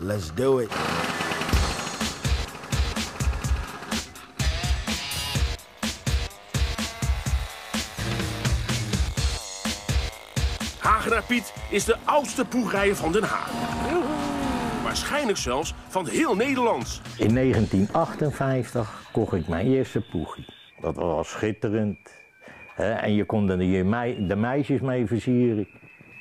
Let's do it. Hagenaar Piet is de oudste poegrijer van Den Haag. Waarschijnlijk zelfs van heel Nederland. In 1958 kocht ik mijn eerste poegie. Dat was schitterend. Hè, En je kon er je mei- de meisjes mee versieren.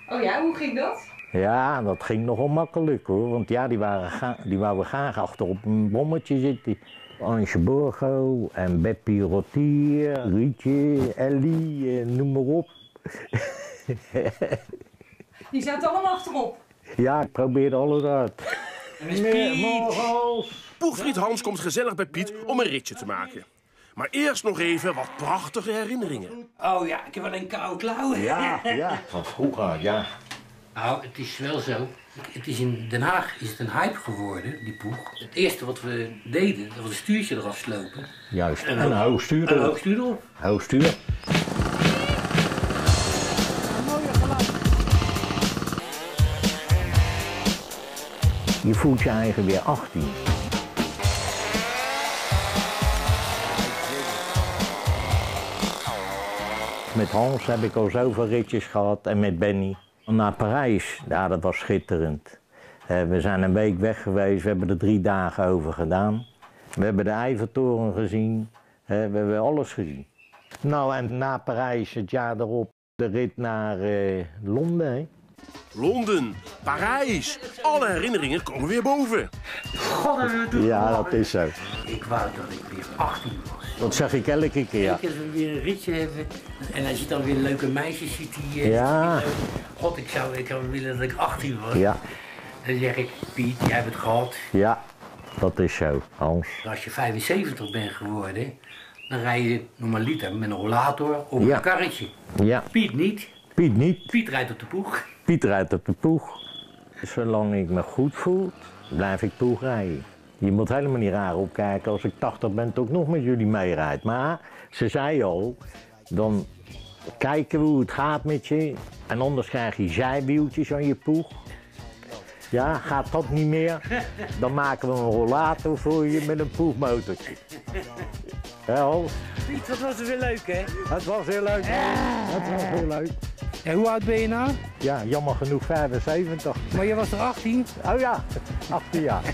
Oh ja, hoe ging dat? Ja, dat ging nogal makkelijk hoor. Want ja, die, waren ga- die wouden graag achter op een bommetje zitten. Ange Borgo en Beppie Rotier, Rietje, Ellie, eh, noem maar op. Die zaten allemaal achterop. Ja, ik probeerde alles uit. Poegfried Hans komt gezellig bij Piet om een ritje te maken. Maar eerst nog even wat prachtige herinneringen. Oh ja, ik heb wel een koud klauw. Ja, ja, van vroeger, ja. Nou, het is wel zo. Het is in Den Haag is het een hype geworden, die poeg. Het eerste wat we deden, dat was een stuurtje eraf slopen. Juist, En en een een- hoogstuur. En een hoogstuur erop. Hoogstuur. Je voelt je eigen weer 18. Met Hans heb ik al zoveel ritjes gehad en met Benny. Naar Parijs, ja, dat was schitterend. Eh, we zijn een week weg geweest, we hebben er drie dagen over gedaan. We hebben de Eiffeltoren gezien, eh, we hebben alles gezien. Nou, en na Parijs het jaar erop de rit naar eh, Londen. hè. Londen, Parijs, alle herinneringen komen weer boven. God, hebben we toen Ja, dat is zo. Ik wou dat ik weer 18 was. Dat zeg ik elke keer. Kijk, als we weer een ritje hebben. En als je dan weer leuke meisjes ziet die... eh, Ja. die, God, ik zou, ik zou willen dat ik 18 was. Ja, Dan zeg ik, Piet, jij hebt het gehad. ja, dat is zo, Hans. Als je 75 bent geworden, dan rij je normaliter met een rollator op Ja. een karretje. Ja, Piet niet. Piet niet. Piet rijdt op de poeg. Piet rijdt op de poeg. Zolang ik me goed voel, blijf ik poeg rijden. Je moet helemaal niet raar opkijken als ik 80 ben, dat ik nog met jullie meerijd. Maar ze zei al, dan kijken we hoe het gaat met je. En anders krijg je zijwieltjes aan je poeg. Ja, gaat dat niet meer? Dan maken we een rollator voor je met een poegmotortje. Hans? Piet, wat was weer leuk, hè? Het was heel leuk. Het was heel leuk. En hoe oud ben je nou? Ja, jammer genoeg 75. Maar je was er 18? Oh ja, 18 jaar.